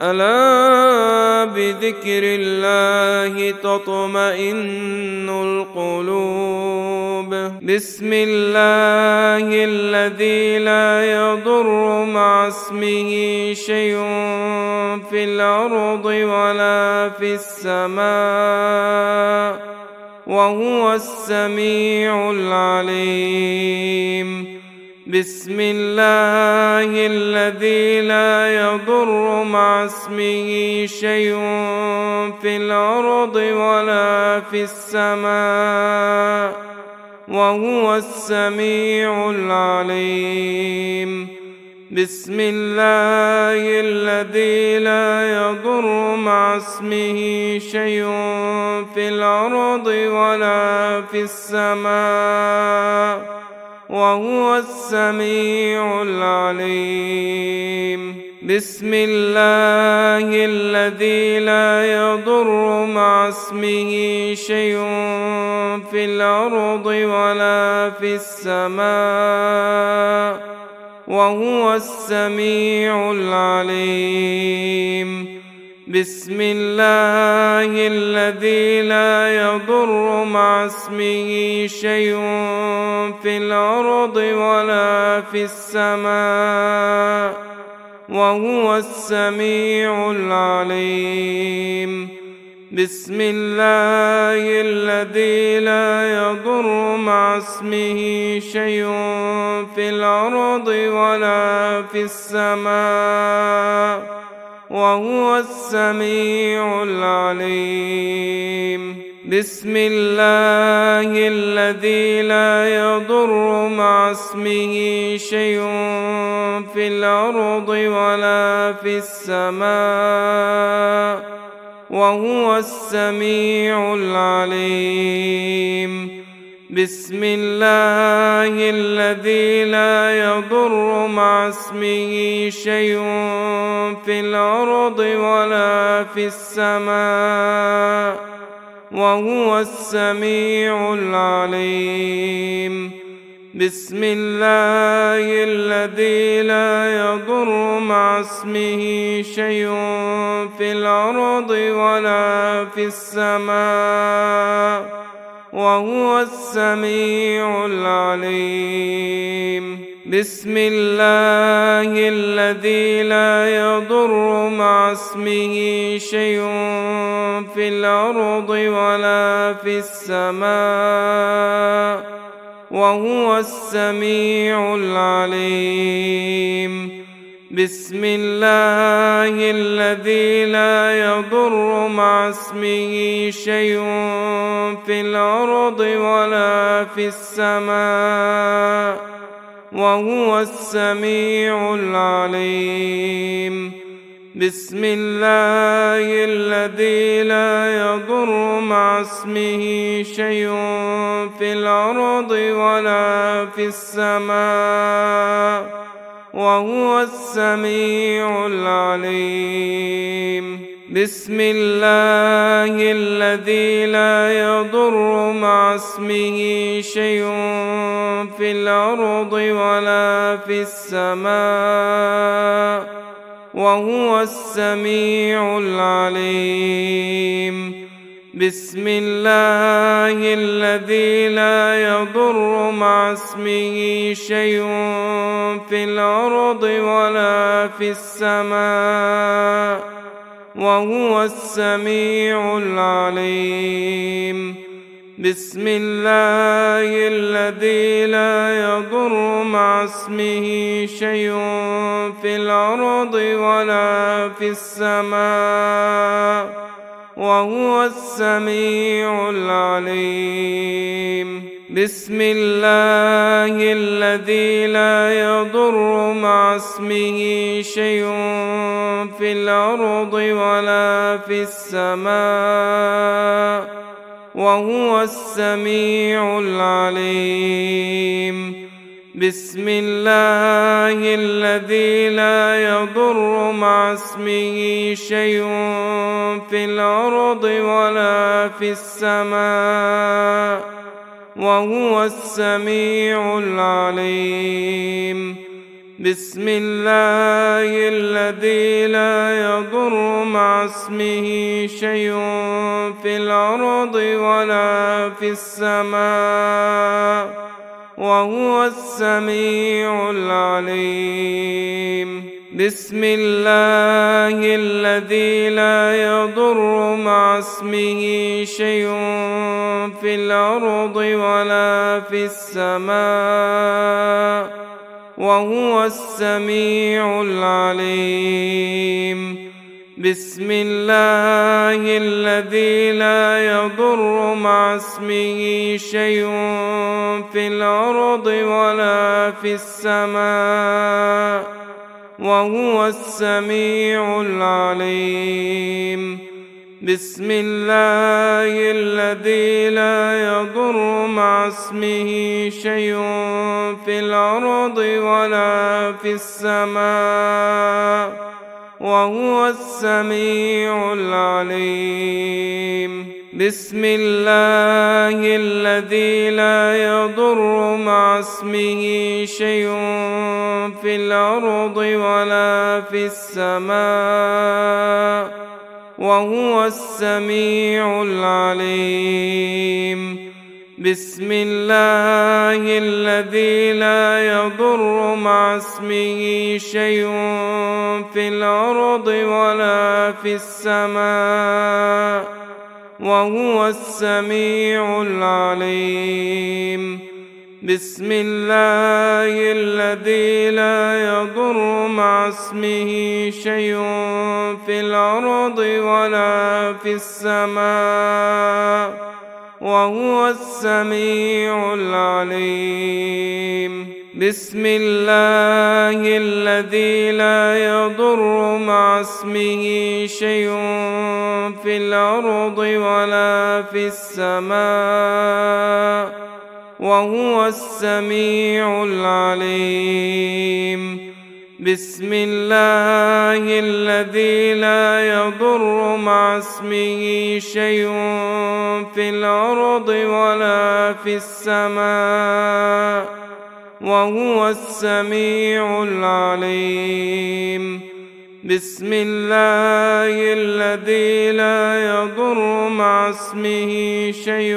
ألا بذكر الله تطمئن القلوب؟ بسم الله الذي لا يضر مع اسمه شيء في الأرض ولا في السماء وهو السميع العليم. بسم الله الذي لا يضر مع اسمه شيء في الأرض ولا في السماء وهو السميع العليم. بسم الله الذي لا يضر مع اسمه شيء في الأرض ولا في السماء وهو السميع العليم. بسم الله الذي لا يضر مع اسمه شيء في الأرض ولا في السماء. وهو السميع العليم. بسم الله الذي لا يضر مع اسمه شيء في الأرض ولا في السماء وهو السميع العليم. بسم الله الذي لا يضر مع اسمه شيء في الأرض ولا في السماء وهو السميع العليم. بسم الله الذي لا يضر مع اسمه شيء في الأرض ولا في السماء. وهو السميع العليم. بسم الله الذي لا يضر مع اسمه شيء في الأرض ولا في السماء وهو السميع العليم. بسم الله الذي لا يضر مع اسمه شيء في الأرض ولا في السماء وهو السميع العليم. بسم الله الذي لا يضر مع اسمه شيء في الأرض ولا في السماء. وهو السميع العليم. بسم الله الذي لا يضر مع اسمه شيء في الأرض ولا في السماء وهو السميع العليم. بسم الله الذي لا يضر مع اسمه شيء في الأرض ولا في السماء وهو السميع العليم. بسم الله الذي لا يضر مع اسمه شيء في الأرض ولا في السماء. وهو السميع العليم. بسم الله الذي لا يضر مع اسمه شيء في الأرض ولا في السماء وهو السميع العليم. بسم الله الذي لا يضر مع اسمه شيء في الأرض ولا في السماء وهو السميع العليم. بسم الله الذي لا يضر مع اسمه شيء في الأرض ولا في السماء. وهو السميع العليم. بسم الله الذي لا يضر مع اسمه شيء في الأرض ولا في السماء وهو السميع العليم. بسم الله الذي لا يضر مع اسمه شيء في الأرض ولا في السماء وهو السميع العليم. بسم الله الذي لا يضر مع اسمه شيء في الأرض ولا في السماء. وهو السميع العليم. بسم الله الذي لا يضر مع اسمه شيء في الأرض ولا في السماء وهو السميع العليم. بسم الله الذي لا يضر مع اسمه شيء في الأرض ولا في السماء وهو السميع العليم. بسم الله الذي لا يضر مع اسمه شيء في الأرض ولا في السماء. وهو السميع العليم. بسم الله الذي لا يضر مع اسمه شيء في الأرض ولا في السماء وهو السميع العليم. بسم الله الذي لا يضر مع اسمه شيء في الأرض ولا في السماء وهو السميع العليم. بسم الله الذي لا يضر مع اسمه شيء في الأرض ولا في السماء. وهو السميع العليم. بسم الله الذي لا يضر مع اسمه شيء في الأرض ولا في السماء وهو السميع العليم. بسم الله الذي لا يضر مع اسمه شيء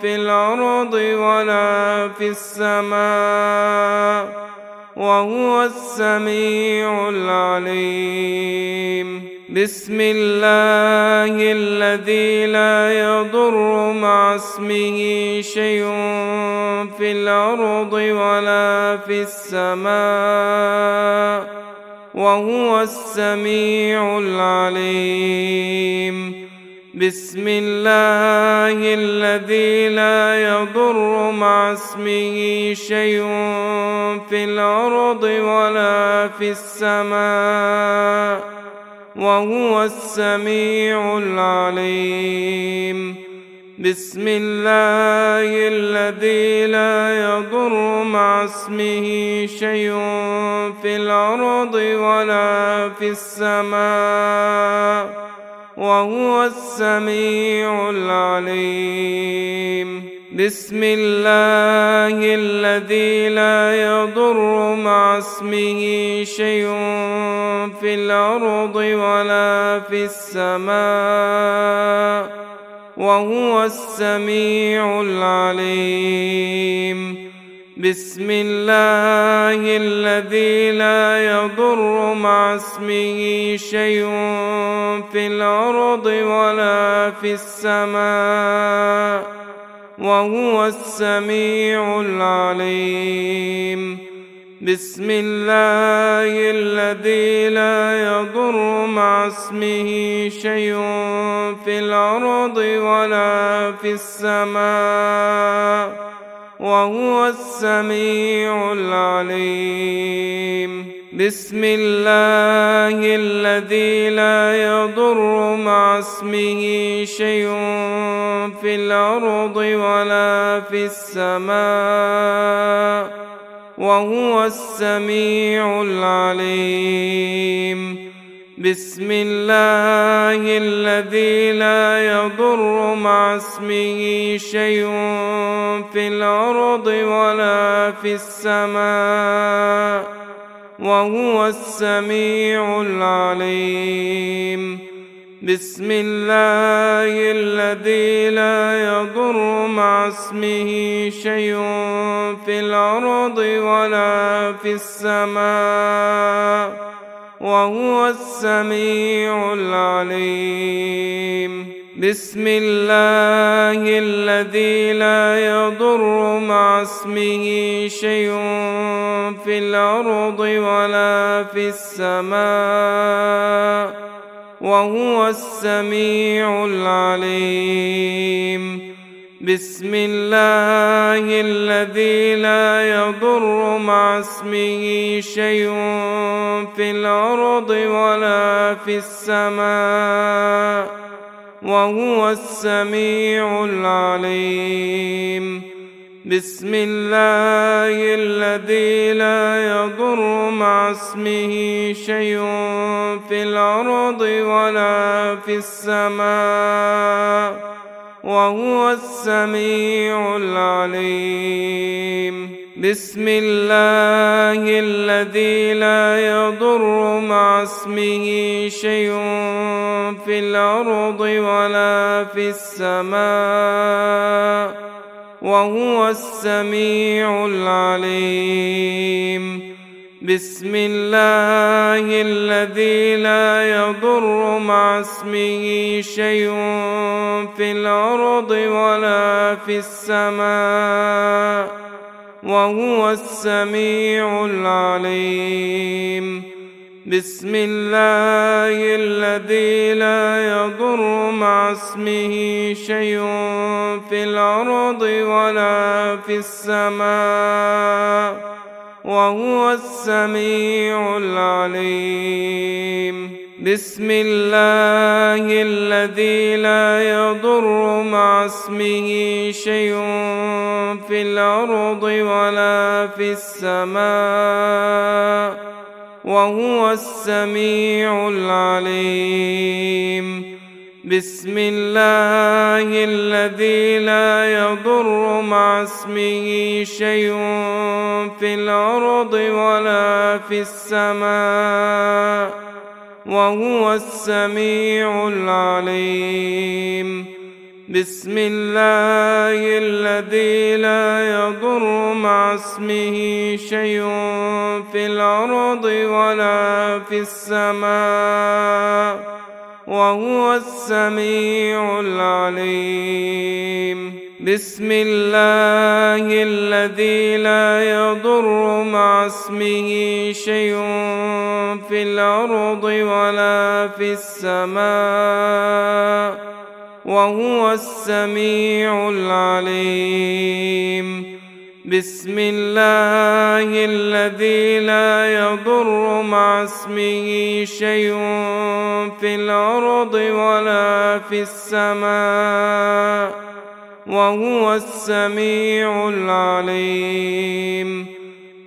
في الأرض ولا في السماء وهو السميع العليم. بسم الله الذي لا يضر مع اسمه شيء في الأرض ولا في السماء. وهو السميع العليم. بسم الله الذي لا يضر مع اسمه شيء في الأرض ولا في السماء وهو السميع العليم. بسم الله الذي لا يضر مع اسمه شيء في الأرض ولا في السماء وهو السميع العليم. بسم الله الذي لا يضر مع اسمه شيء في الأرض ولا في السماء. وهو السميع العليم. بسم الله الذي لا يضر مع اسمه شيء في الأرض ولا في السماء وهو السميع العليم. بسم الله الذي لا يضر مع اسمه شيء في الأرض ولا في السماء وهو السميع العليم. بسم الله الذي لا يضر مع اسمه شيء في الأرض ولا في السماء. وهو السميع العليم. بسم الله الذي لا يضر مع اسمه شيء في الأرض ولا في السماء وهو السميع العليم. بسم الله الذي لا يضر مع اسمه شيء في الأرض ولا في السماء وهو السميع العليم. بسم الله الذي لا يضر مع اسمه شيء في الأرض ولا في السماء. وهو السميع العليم. بسم الله الذي لا يضر مع اسمه شيء في الأرض ولا في السماء وهو السميع العليم. بسم الله الذي لا يضر مع اسمه شيء في الأرض ولا في السماء وهو السميع العليم. بسم الله الذي لا يضر مع اسمه شيء في الأرض ولا في السماء. وهو السميع العليم. بسم الله الذي لا يضر مع اسمه شيء في الأرض ولا في السماء وهو السميع العليم. بسم الله الذي لا يضر مع اسمه شيء في الأرض ولا في السماء وهو السميع العليم. بسم الله الذي لا يضر مع اسمه شيء في الأرض ولا في السماء. وهو السميع العليم. بسم الله الذي لا يضر مع اسمه شيء في الأرض ولا في السماء وهو السميع العليم. بسم الله الذي لا يضر مع اسمه شيء في الأرض ولا في السماء وهو السميع العليم. بسم الله الذي لا يضر مع اسمه شيء في الأرض ولا في السماء. وهو السميع العليم. بسم الله الذي لا يضر مع اسمه شيء في الأرض ولا في السماء وهو السميع العليم.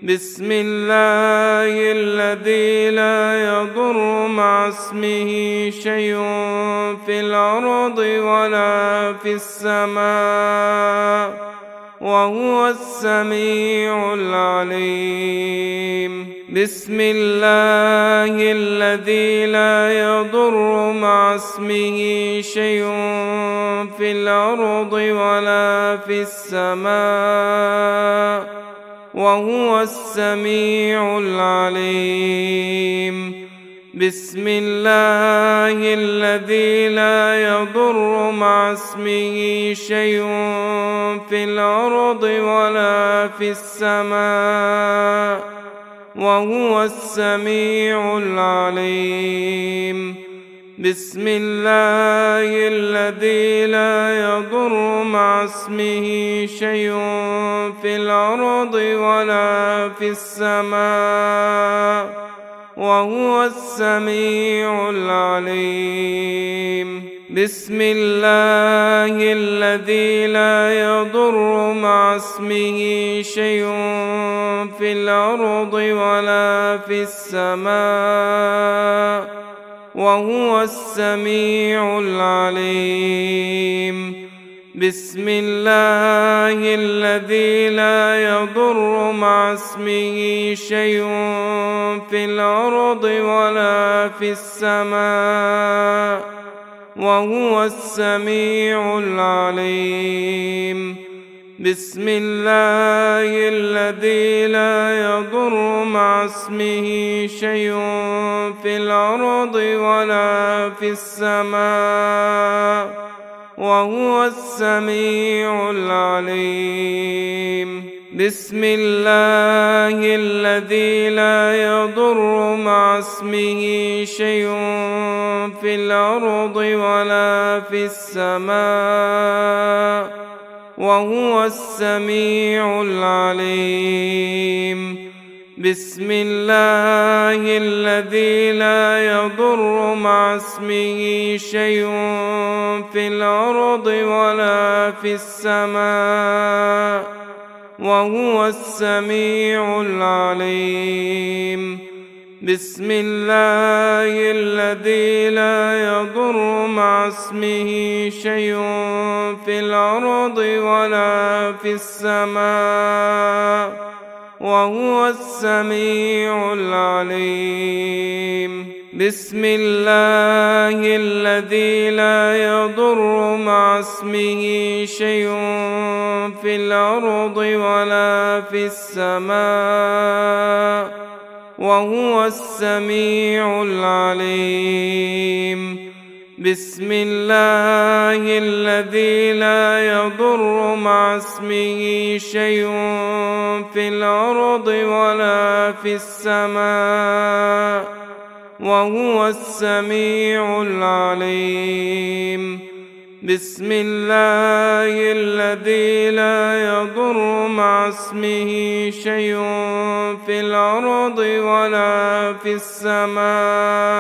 بسم الله الذي لا يضر مع اسمه شيء في الأرض ولا في السماء وهو السميع العليم. بسم الله الذي لا يضر مع اسمه شيء في الأرض ولا في السماء. وهو السميع العليم. بسم الله الذي لا يضر مع اسمه شيء في الأرض ولا في السماء وهو السميع العليم. بسم الله الذي لا يضر مع اسمه شيء في الأرض ولا في السماء وهو السميع العليم. بسم الله الذي لا يضر مع اسمه شيء في الأرض ولا في السماء. وهو السميع العليم. بسم الله الذي لا يضر مع اسمه شيء في الأرض ولا في السماء وهو السميع العليم. بسم الله الذي لا يضر مع اسمه شيء في الأرض ولا في السماء وهو السميع العليم. بسم الله الذي لا يضر مع اسمه شيء في الأرض ولا في السماء. وهو السميع العليم. بسم الله الذي لا يضر مع اسمه شيء في الأرض ولا في السماء وهو السميع العليم. بسم الله الذي لا يضر مع اسمه شيء في الأرض ولا في السماء وهو السميع العليم. بسم الله الذي لا يضر مع اسمه شيء في الأرض ولا في السماء. وهو السميع العليم. بسم الله الذي لا يضر مع اسمه شيء في الأرض ولا في السماء وهو السميع العليم. بسم الله الذي لا يضر مع اسمه شيء في الأرض ولا في السماء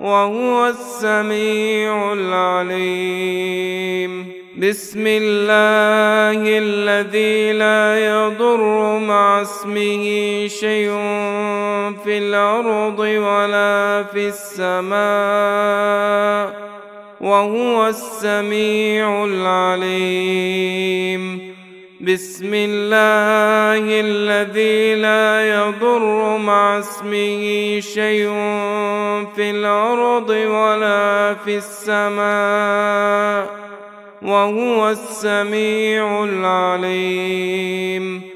وهو السميع العليم. بسم الله الذي لا يضر مع اسمه شيء في الأرض ولا في السماء. وهو السميع العليم. بسم الله الذي لا يضر مع اسمه شيء في الأرض ولا في السماء وهو السميع العليم.